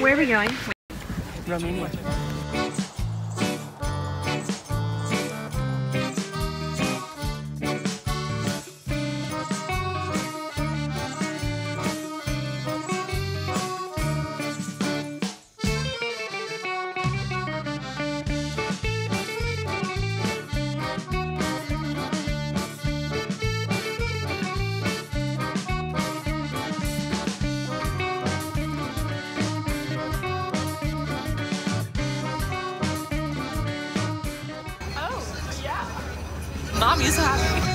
Where are we going? Romania. Mommy's happy.